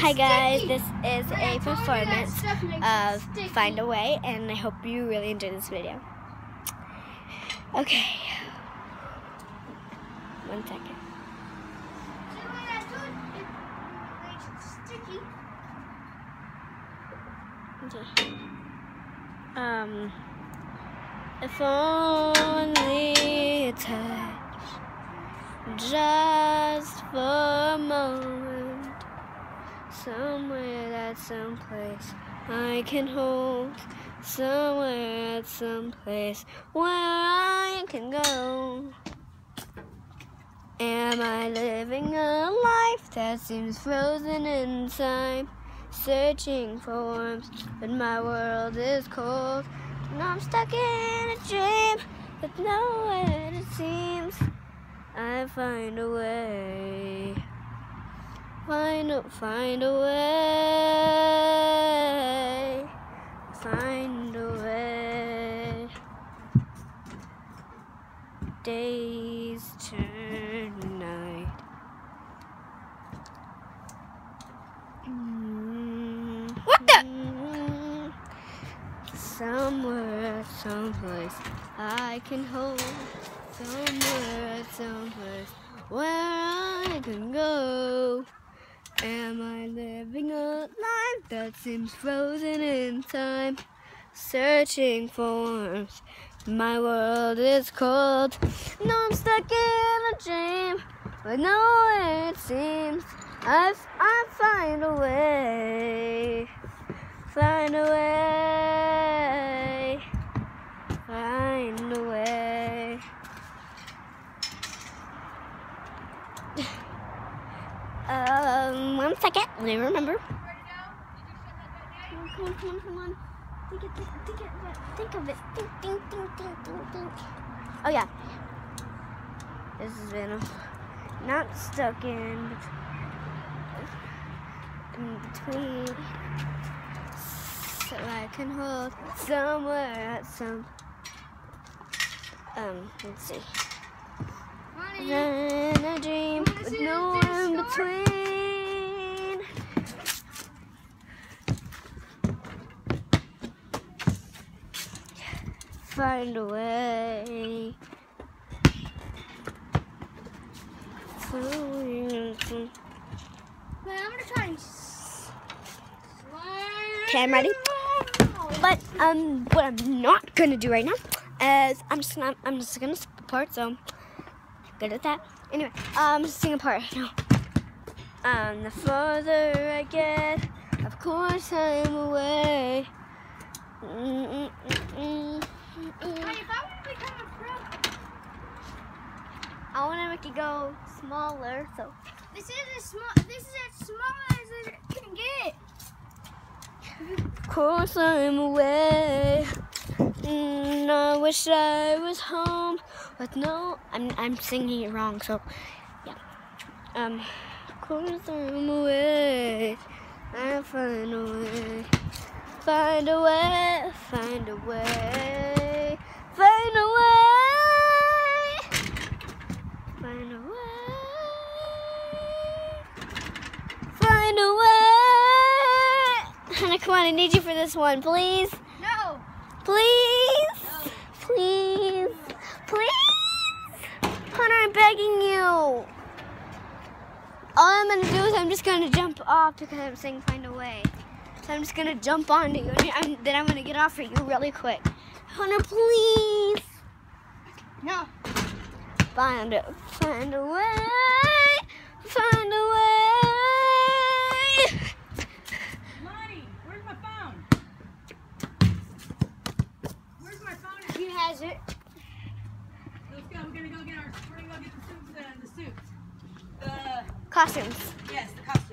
Hi guys, this is a performance of Find a Way and I hope you really enjoy this video. Okay. One second. Okay. Um if only a touch just for a moment somewhere at some place. I can hold somewhere at some place where I can go. Am I living a life that seems frozen in time searching for warmth but my world is cold. And I'm stuck in a dream with nowhere it seems I find a way find a, find a way, find a way. Days turn night. Mm, what the? Somewhere, someplace I can hold. Somewhere, someplace where I can go. Am I living a life that seems frozen in time? Searching for warmth, my world is cold. No, I'm stuck in a dream, but nowhere it seems. I, I find a way, find a way, find a way. Oh. Um, one second. Let me remember. Come on, come on, come on, come on. Think, it, think, think, it, think of it. Think, think, think, think, think, think. Oh, yeah. This is Venom. Not stuck in, in between. So I can hold somewhere at some. Um, let's see. In a dream with no in between. Find a way. Okay, I'm ready. But um, what I'm not gonna do right now is I'm just gonna I'm just gonna skip a part. So good at that. Anyway, um, sing a part now. Um, the further I get, of course I'm away. Mm -mm -mm I want to make it go smaller, so. This is as small. This is as small as it can get. Of course I'm away. Mm, I wish I was home, but no, I'm I'm singing it wrong. So, yeah. Um, of course I'm away. I find a way, find a way, find a way, Hannah, come on, I need you for this one, please. No. Please, please, please. Hunter, I'm begging you. All I'm gonna do is I'm just gonna jump off because I'm saying find a way. So I'm just gonna jump onto you and I'm, then I'm gonna get off for you really quick. Hunter, please. No. Find a, find a way, find a way. Lonnie, where's my phone? Where's my phone at? He has it. Let's go. We're gonna go get our. We're gonna go get the suits. Uh, the, the suits. The Costumes. yes, the costumes.